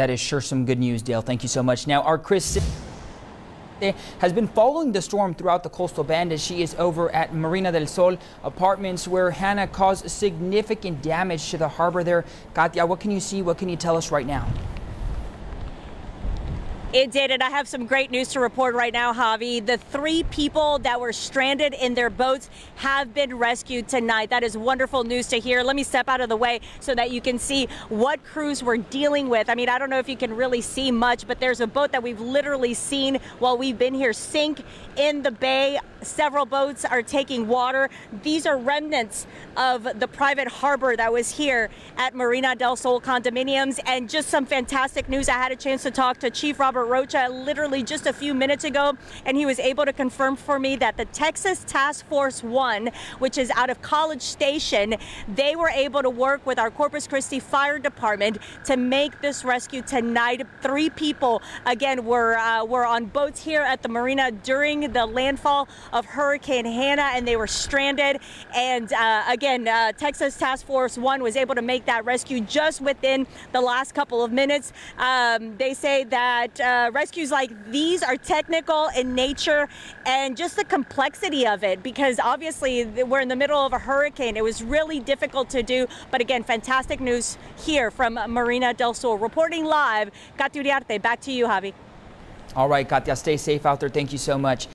That is sure some good news, Dale. Thank you so much. Now, our Chris has been following the storm throughout the Coastal Bend as she is over at Marina del Sol apartments where Hanna caused significant damage to the harbor there. Katia, what can you see? What can you tell us right now? It did, and I have some great news to report right now, Javi. The three people that were stranded in their boats have been rescued tonight. That is wonderful news to hear. Let me step out of the way so that you can see what crews were dealing with. I mean, I don't know if you can really see much, but there's a boat that we've literally seen while we've been here sink in the bay. Several boats are taking water. These are remnants of the private harbor that was here at Marina del Sol condominiums. And just some fantastic news. I had a chance to talk to Chief Robert Rocha literally just a few minutes ago, and he was able to confirm for me that the Texas Task Force One, which is out of College Station, they were able to work with our Corpus Christi Fire Department to make this rescue tonight. Three people, again, were uh, were on boats here at the marina during the landfall of Hurricane Hanna, and they were stranded. And uh, again, uh, Texas Task Force One was able to make that rescue just within the last couple of minutes. Um, they say that uh, rescues like these are technical in nature and just the complexity of it because obviously we're in the middle of a hurricane. It was really difficult to do. But again, fantastic news here from Marina del Sol. Reporting live, Katia Uriarte, back to you, Javi. All right, Katia, stay safe out there. Thank you so much.